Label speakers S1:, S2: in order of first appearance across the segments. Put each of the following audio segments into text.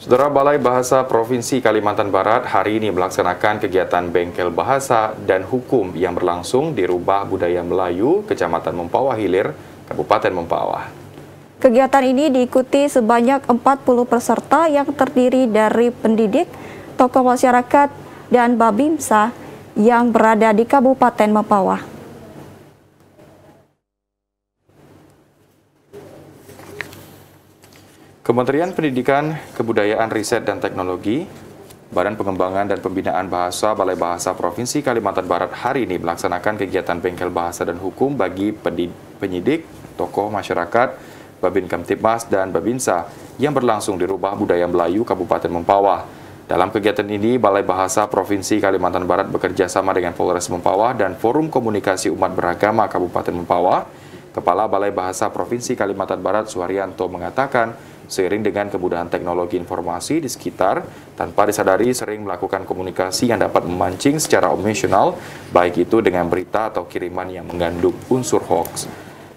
S1: Saudara Balai Bahasa Provinsi Kalimantan Barat hari ini melaksanakan kegiatan Bengkel Bahasa dan Hukum yang berlangsung di Rubah Budaya Melayu, Kecamatan Mempawah Hilir, Kabupaten Mempawah.
S2: Kegiatan ini diikuti sebanyak 40 peserta yang terdiri dari pendidik, tokoh masyarakat, dan Babimsa yang berada di Kabupaten Mempawah.
S1: Kementerian Pendidikan, Kebudayaan, Riset, dan Teknologi, Badan Pengembangan dan Pembinaan Bahasa Balai Bahasa Provinsi Kalimantan Barat hari ini melaksanakan kegiatan bengkel bahasa dan hukum bagi penyidik, tokoh masyarakat, Babin Kamtipmas, dan Babinsa yang berlangsung di Rubah Budaya Melayu Kabupaten Mempawah. Dalam kegiatan ini, Balai Bahasa Provinsi Kalimantan Barat bekerja sama dengan Polres Mempawah dan Forum Komunikasi Umat Beragama Kabupaten Mempawah. Kepala Balai Bahasa Provinsi Kalimantan Barat Suharyanto mengatakan, Seiring dengan kemudahan teknologi informasi di sekitar, tanpa disadari sering melakukan komunikasi yang dapat memancing secara emosional, baik itu dengan berita atau kiriman yang mengandung unsur hoax.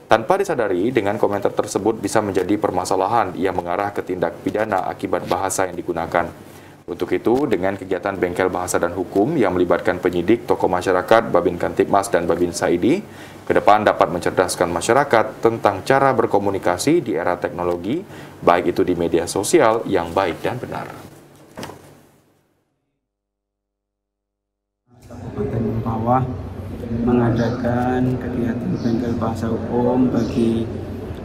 S1: Tanpa disadari, dengan komentar tersebut bisa menjadi permasalahan yang mengarah ke tindak pidana akibat bahasa yang digunakan. Untuk itu, dengan kegiatan Bengkel Bahasa dan Hukum yang melibatkan penyidik, tokoh masyarakat, Babin Kantipmas, dan Babin Saidi, ke depan dapat mencerdaskan masyarakat tentang cara berkomunikasi di era teknologi, baik itu di media sosial yang baik dan benar.
S3: Kabupaten Bawah mengadakan kegiatan Bengkel Bahasa Hukum bagi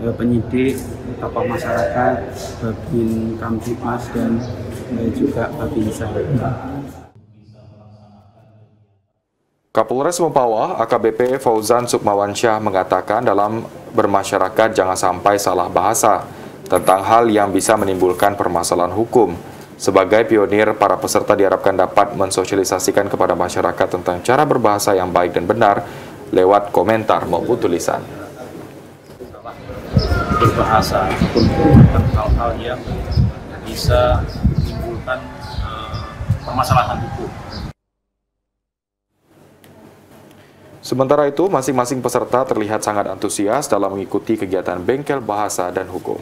S3: eh, penyidik, tokoh masyarakat, Babin Kamtipmas, dan juga Babinsa.
S1: Kapolres Mempawah AKBP Fauzan Sukmawansyah mengatakan dalam bermasyarakat jangan sampai salah bahasa tentang hal yang bisa menimbulkan permasalahan hukum. Sebagai pionir, para peserta diharapkan dapat mensosialisasikan kepada masyarakat tentang cara berbahasa yang baik dan benar lewat komentar maupun tulisan.
S4: Berbahasa ataupun hal-hal yang bisa menimbulkan uh, permasalahan hukum.
S1: Sementara itu, masing-masing peserta terlihat sangat antusias dalam mengikuti kegiatan bengkel bahasa dan hukum.